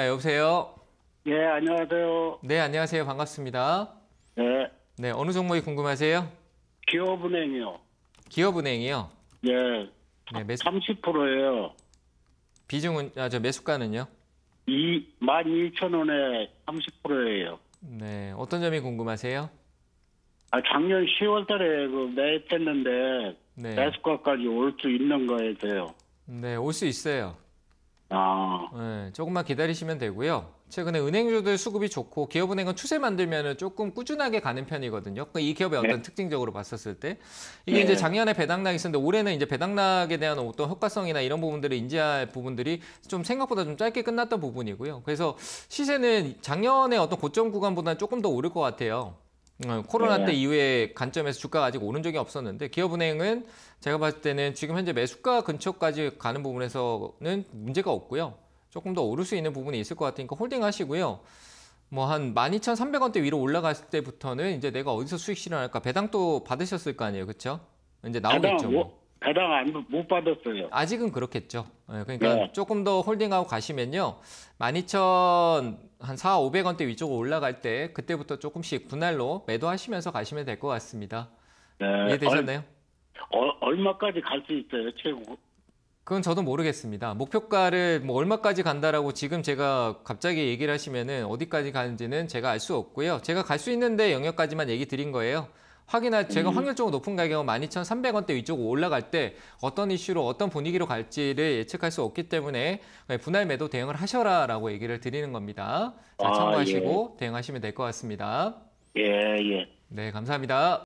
네, 여보세요. 예, 안녕하세요. 네, 안녕하세요. 반갑습니다. 네, 네, 어느 종목이 궁금하세요? 기업은행이요. 기업은행이요. 예, 네, 매수 30%예요. 비중은 아, 저 매수가는요? 이 12,000원에 30%예요. 네, 어떤 점이 궁금하세요? 아, 작년 10월 달에 그 매입했는데 네. 매수가까지 올 수 있는 거에서요. 네, 올 수 있어요. 아, 네, 조금만 기다리시면 되고요. 최근에 은행주들 수급이 좋고 기업은행은 추세 만들면 조금 꾸준하게 가는 편이거든요. 그러니까 이 기업의 어떤 네. 특징적으로 봤었을 때 이게 네. 이제 작년에 배당락이 있었는데 올해는 이제 배당락에 대한 어떤 효과성이나 이런 부분들을 인지할 부분들이 좀 생각보다 좀 짧게 끝났던 부분이고요. 그래서 시세는 작년에 어떤 고점 구간보다는 조금 더 오를 것 같아요. 어, 코로나 네. 때 이후에 관점에서 주가가 아직 오른 적이 없었는데 기업은행은 제가 봤을 때는 지금 현재 매수가 근처까지 가는 부분에서는 문제가 없고요. 조금 더 오를 수 있는 부분이 있을 것 같으니까 홀딩 하시고요. 뭐 한 12,300원대 위로 올라갔을 때부터는 이제 내가 어디서 수익 실현할까 배당 또 받으셨을 거 아니에요. 그렇죠? 이제 나오겠죠. 배당, 뭐. 못, 배당 안, 못 받았어요. 아직은 그렇겠죠. 예, 그러니까 네. 조금 더 홀딩하고 가시면요. 12,000, 한 4, 500원대 위쪽으로 올라갈 때 그때부터 조금씩 분할로 매도하시면서 가시면 될 것 같습니다. 네, 이해되셨나요? 얼, 얼마까지 갈 수 있어요, 최고? 그건 저도 모르겠습니다. 목표가를 뭐 얼마까지 간다라고 지금 제가 갑자기 얘기를 하시면은 어디까지 가는지는 제가 알 수 없고요. 제가 갈 수 있는데 영역까지만 얘기 드린 거예요. 확인할 제가 확률적으로 높은 가격은 12,300원대 위쪽으로 올라갈 때 어떤 이슈로 어떤 분위기로 갈지를 예측할 수 없기 때문에 분할 매도 대응을 하셔라라고 얘기를 드리는 겁니다. 자, 아, 참고하시고 대응하시면 될 것 같습니다. 예, 예. 네, 감사합니다.